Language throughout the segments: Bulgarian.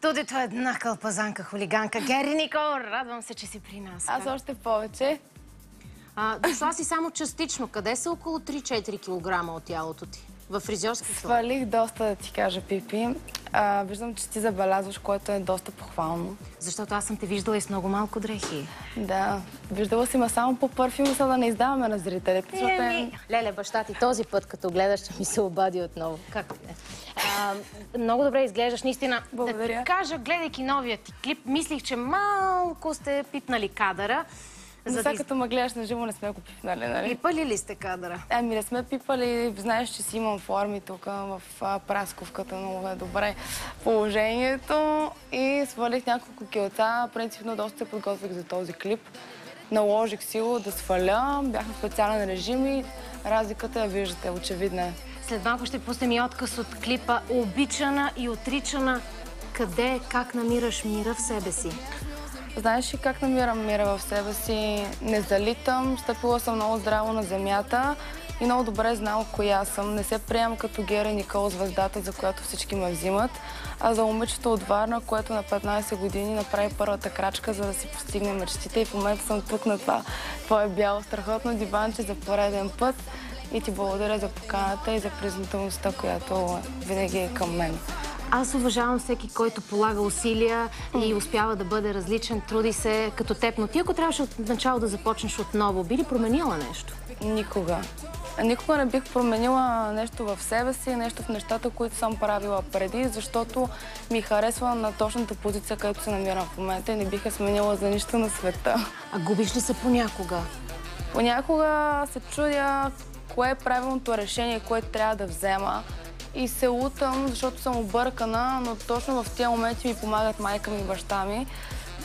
студиото е една кълпазанка хулиганка. Гери Никол, радвам се, че си при нас. Аз още повече. А, дошла си само частично. Къде са около 3-4 кг от тялото ти? В фризьорски. Свалих доста, да ти кажа, Пипи. А, виждам, че ти забелязваш, което е доста похвално. Защото аз съм те виждала и с много малко дрехи. Да, виждала си ме само по парфюма, за да не издаваме на зрителите. защото е- Леле, баща ти този път, като гледаш, ще ми се обади отново. Как не? А, много добре изглеждаш, наистина. Да Благодаря. ти кажа, гледайки новия ти клип, мислих, че малко сте пипнали кадъра. За За сега да като ме гледаш на живо не сме го пипнали, нали? Пипали ли сте кадъра? Ами не сме пипали, знаеш, че си имам форми тук в а, прасковката, много е добре положението и свалих няколко килца, принципно доста се подготвих за този клип. Наложих си го да сваля, бях в специален режим и разликата я виждате, очевидна е. След малко ще пуснем и отказ от клипа Обичана и отричана. Къде, как намираш мира в себе си? Знаеш ли как намирам мира в себе си? Не залитам, стъпила съм много здраво на земята и много добре знам коя съм. Не се приемам като Гера Никол, звездата, за която всички ме взимат, а за момичето от Варна, което на 15 години направи първата крачка, за да си постигне мечтите. И в момента съм тук на това твое бяло страхотно диванче за пореден път. И ти благодаря за поканата и за признателността, която винаги е към мен. Аз уважавам всеки, който полага усилия и успява да бъде различен, труди се като теб. Но ти, ако трябваше от начало да започнеш отново, би ли променила нещо? Никога. Никога не бих променила нещо в себе си, нещо в нещата, които съм правила преди, защото ми харесва на точната позиция, където се намирам в момента и не бих я сменила за нищо на света. А губиш ли се понякога? Понякога се чудя кое е правилното решение, което трябва да взема и се лутам, защото съм объркана, но точно в тези моменти ми помагат майка ми и баща ми,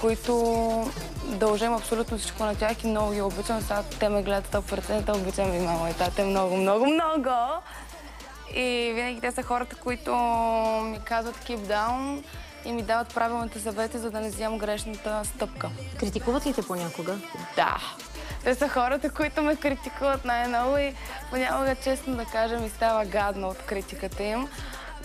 които дължим абсолютно всичко на тях и много ги обичам. Сега те ме гледат тъп ръцете, обичам ви мама и тате много, много, много. И винаги те са хората, които ми казват keep down и ми дават правилните съвети, за да не вземам грешната стъпка. Критикуват ли те понякога? Да. Те са хората, които ме критикуват най-много и понякога, честно да кажа, ми става гадно от критиката им.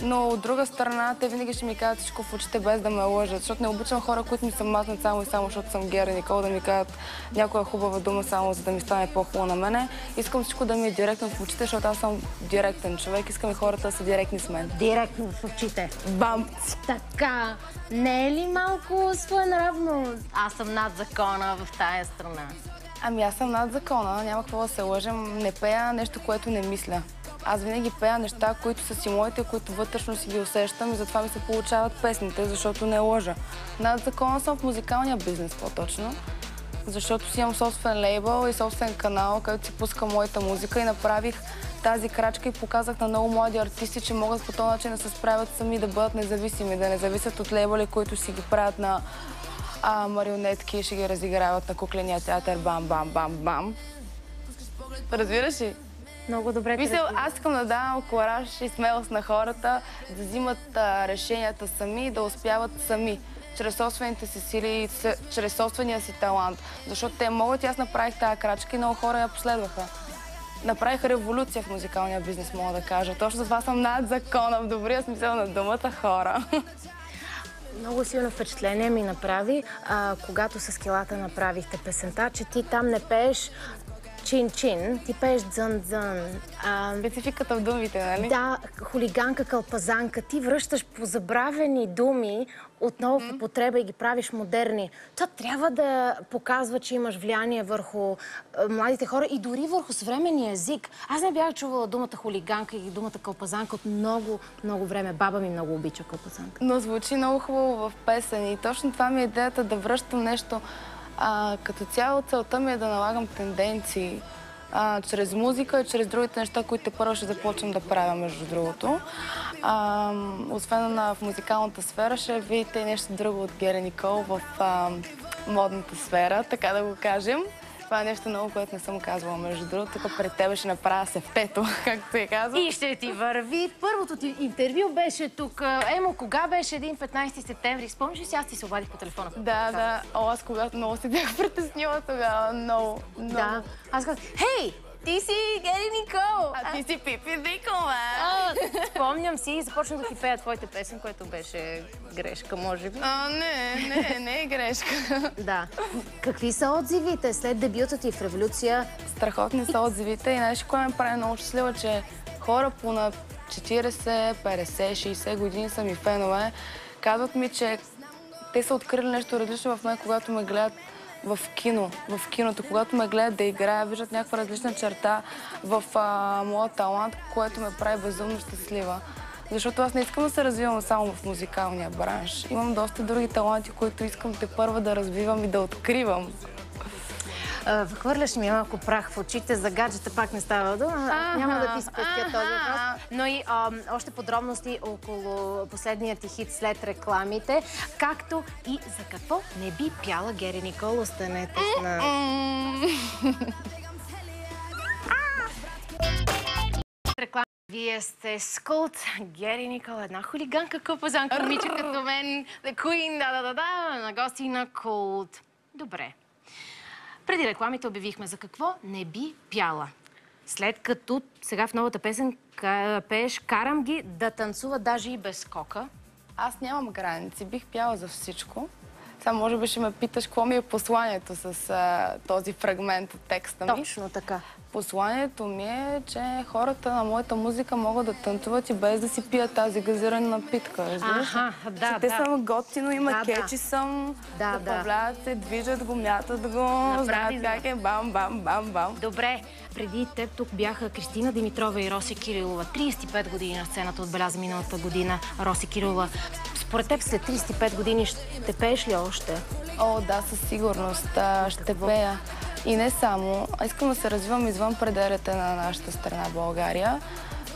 Но от друга страна, те винаги ще ми казват всичко в очите, без да ме лъжат. Защото не обичам хора, които ми се мазнат само и само, защото съм Гера Никол, да ми кажат някоя хубава дума само, за да ми стане по-хубаво на мене. Искам всичко да ми е директно в очите, защото аз съм директен човек. Искам и хората да са директни с мен. Директно в очите. Бам! Така, не е ли малко своенравно? Аз съм над закона в тая страна. Ами аз съм над закона, няма какво да се лъжем. Не пея нещо, което не мисля. Аз винаги пея неща, които са си моите, които вътрешно си ги усещам и затова ми се получават песните, защото не лъжа. Над закона съм в музикалния бизнес по-точно, защото си имам собствен лейбъл и собствен канал, където си пускам моята музика и направих тази крачка и показах на много млади артисти, че могат по този начин да се справят сами, да бъдат независими, да не зависят от лейбъли, които си ги правят на а, марионетки ще ги разиграват на кукления театър бам-бам-бам-бам. Разбираш ли? Много добре разбирам. аз искам да давам кораж и смелост на хората да взимат а, решенията сами и да успяват сами чрез собствените си сили и чрез собствения си талант. Защото те могат и аз направих тази крачка и много хора я последваха. Направих революция в музикалния бизнес, мога да кажа. Точно затова съм над закона, в добрия смисъл на думата хора. Много силно впечатление ми направи, а, когато с скилата направихте песента, че ти там не пееш чин-чин, ти пееш дзън-дзън. А, Спецификата в думите, нали? да, хулиганка, кълпазанка, ти връщаш по забравени думи отново в употреба и ги правиш модерни. Това трябва да показва, че имаш влияние върху младите хора и дори върху съвременния език. Аз не бях чувала думата хулиганка и думата кълпазанка от много, много време. Баба ми много обича кълпазанка. но звучи много хубаво в песен и точно това ми е идеята да връщам нещо. А, като цяло целта ми е да налагам тенденции а, чрез музика и чрез другите неща, които първо ще започвам да правя, между другото. А, освен на, в музикалната сфера, ще видите и нещо друго от Гера Никол в а, модната сфера, така да го кажем. Това е нещо много, което не съм казвала, между другото. Тук пред тебе ще направя сефтето, както се казва. И ще ти върви. Първото ти интервю беше тук. Емо, кога беше един 15 септември? Спомниш ли си, аз ти се обадих по телефона? Да, да. О, аз когато много се бях притеснила тогава, много, много. Да. Аз казах, хей, ти си Гери Никол. А ти си Пипи Дикова. А, Спомням си и започнах да ти пея твоите песен, което беше грешка, може би. А, не, не, не е грешка. Да. Какви са отзивите след дебюта ти в Революция? Страхотни са отзивите и нещо, което ме прави много щастлива, че хора по на 40, 50, 60 години са ми фенове. Казват ми, че те са открили нещо различно в мен, когато ме гледат в кино, в киното, когато ме гледат да играя, виждат някаква различна черта в а, моя талант, което ме прави безумно щастлива. Защото аз не искам да се развивам само в музикалния бранш. Имам доста други таланти, които искам те първа да развивам и да откривам. А, Хвърляш ми малко прах в очите, за гаджета пак не става дума. Няма да ти спестя този въпрос. Но и а, още подробности около последния ти хит след рекламите, както и за какво не би пяла Гери Никол. Останете с на... реклама. Вие сте с Култ, Гери Никол, една хулиганка копазанка, момиче като мен, The Queen, да-да-да-да, на гости на Култ. Добре. Преди рекламите обявихме за какво не би пяла. След като сега в новата песен пееш Карам ги да танцува даже и без скока. Аз нямам граници, бих пяла за всичко. Сега може би ще ме питаш какво ми е посланието с а, този фрагмент от текста ми. Точно така. Посланието ми е, че хората на моята музика могат да танцуват и без да си пият тази газирана напитка. Аха, да, че те да. са готино, има Да, да. кечи съм, Да, да. забавляват се, движат го, мятат го, Направи знаят как е бам, бам, бам, бам. Добре, преди теб тук бяха Кристина Димитрова и Роси Кирилова. 35 години на сцената отбеляза миналата година Роси Кирилова. Според теб след 35 години ще пееш ли още? О, да, със сигурност. А, ще пея. И не само. А Искам да се развивам извън пределите на нашата страна България,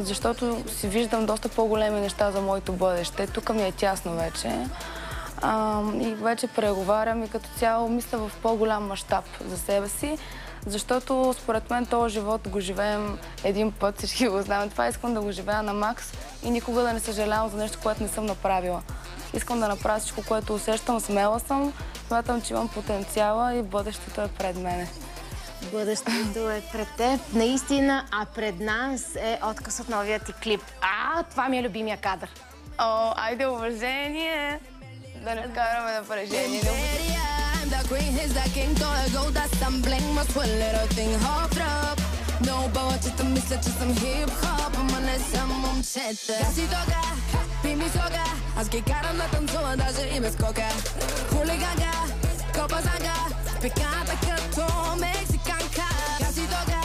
защото си виждам доста по-големи неща за моето бъдеще. Тук ми е тясно вече. А, и вече преговарям и като цяло мисля в по-голям мащаб за себе си, защото според мен този живот го живеем един път, всички го знаем. Това искам да го живея на макс и никога да не съжалявам за нещо, което не съм направила. Искам да направя всичко, което усещам, смела съм, смятам, че имам потенциала и бъдещето е пред мене. Бъдещето е пред теб, наистина, а пред нас е отказ от новия ти клип. А, това ми е любимия кадър. О, айде уважение! Да не вкараме напрежение. The queen, he's the king То е gold, аз съм ротинг хоп дроп No повечето мисля, че съм хип-хоп Ама не съм момчета Гаси тога, пи ми сога Аз ги карам да танцува, даже и без кока Хулиганка, копазанка Пиката като мексиканка Гаси тога,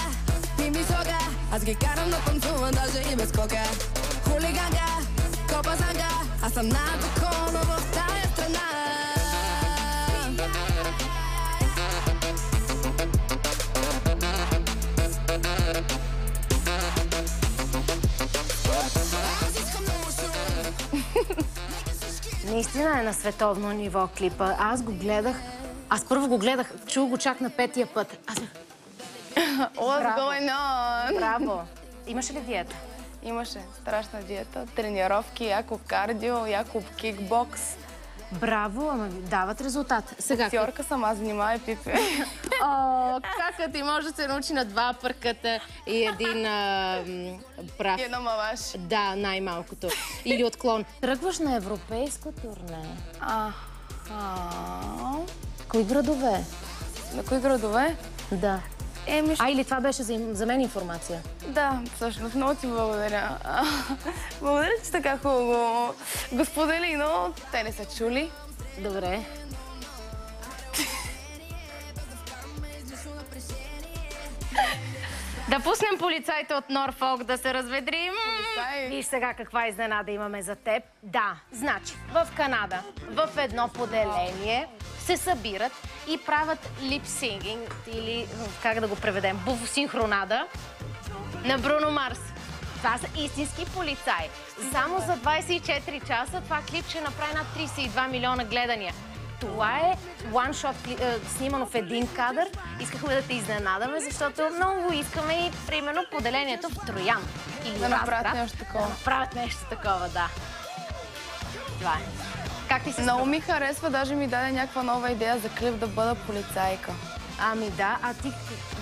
пи ми сога Аз ги карам да танцува, даже и без кока Хулиганка, копазанка Аз съм над закона Наистина е на световно ниво клипа. Аз го гледах, аз първо го гледах, чул го чак на петия път. Аз What's Браво. going on? браво! Имаше ли диета? Имаше страшна диета, тренировки, яко кардио, яко кикбокс. Браво, ама ви дават резултат. Сега, Актьорка съм, аз внимавай, Пипи. О, кака ти може да се научи на два пърката и един а, м, прав. И едно маваш. Да, най-малкото. Или отклон. Тръгваш на европейско турне. Аха. Кои градове? На кои градове? Да. Еми, А, или това беше за, за мен информация? Да, всъщност много ти благодаря. Благодаря, че така хубаво го сподели, но те не са чули. Добре. Да пуснем полицайите от Норфолк да се разведрим. Виж сега каква изненада имаме за теб. Да, значи, в Канада, в едно поделение се събират и правят липсингинг или как да го преведем, буфосинхронада на Бруно Марс. Това са истински полицаи. Само за 24 часа това клипче направи над 32 милиона гледания. Това е кли- е, снимано в един кадър. Искахме да те изненадаме, защото много искаме и, примерно, поделението в Троян. Или Да направят нещо такова. Да направят нещо такова, да. Това е. Как ти се Много ми харесва, даже ми даде някаква нова идея за клип да бъда полицайка. Ами да, а ти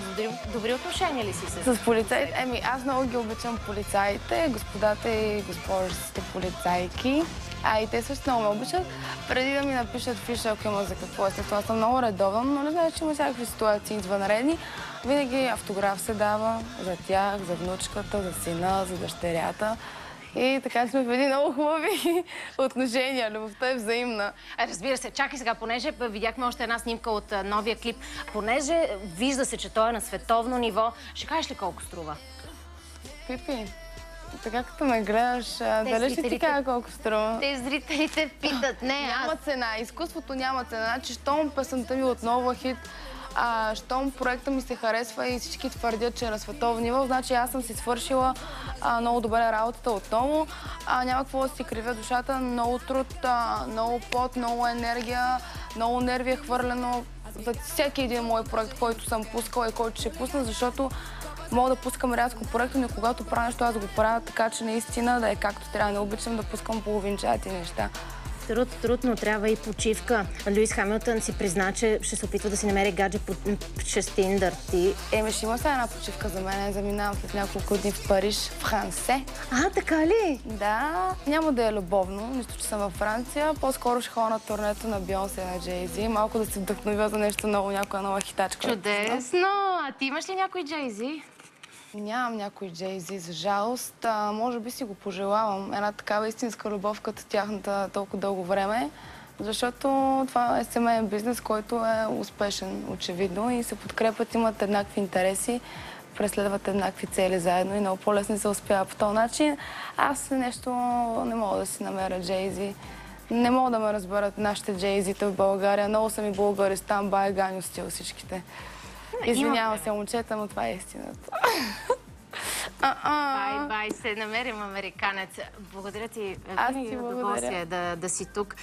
добри, добри отношения ли си с... С полицаите? Еми, аз много ги обичам полицаите, господата и госпожите полицайки. А и те също много ме обичат. Преди да ми напишат фиша, ако има за какво, естествено, аз съм много редовна, но не знаеш, че има всякакви ситуации извънредни. Винаги автограф се дава за тях, за внучката, за сина, за дъщерята. И така сме в едни много хубави отношения. Любовта е взаимна. Е, Разбира се, чакай сега, понеже видяхме още една снимка от новия клип. Понеже вижда се, че той е на световно ниво, ще кажеш ли колко струва? Пипи, така като ме гледаш, дали ще ти кажа колко струва? Те зрителите питат, не, аз Няма цена. Изкуството няма цена. Значи, щом песента ми отново е хит, а, щом проекта ми се харесва и всички твърдят, че е на световно ниво, значи аз съм си свършила а, много добре работата отново. А, няма какво да си кривя душата. Много труд, а, много пот, много енергия, много нерви е хвърлено за всеки един мой проект, който съм пускала и който ще пусна, защото мога да пускам рязко проекта, но когато правя нещо, аз го правя така, че наистина да е както трябва. Не обичам да пускам половинчати неща. Труд, труд, но трябва и почивка. Луис Хамилтън си призна, че ще се опитва да си намери гадже по чрез Тиндър. Ти... Еми, ще има сега една почивка за мен. Заминавам след няколко дни в Париж, в Хансе. А, така ли? Да, няма да е любовно, нищо, че съм във Франция. По-скоро ще ходя на турнето на Бионсе и на Джейзи. Малко да се вдъхновя за нещо ново, някоя нова хитачка. Чудесно! А ти имаш ли някой Джейзи? Нямам някой Джейзи, за жалост. А, може би си го пожелавам. Една такава истинска любов като тяхната толкова дълго време. Защото това е семейен бизнес, който е успешен, очевидно, и се подкрепят, имат еднакви интереси, преследват еднакви цели заедно и много по-лесно се успява по този начин. Аз нещо не мога да си намеря Джейзи. Не мога да ме разберат нашите джейзите в България. Много са ми българи, там бай ганю стил всичките. Извинявам се, момчета, но това е истината. Бай, бай, се намерим американец. Благодаря ти. Аз ти е благодаря. да, да си тук.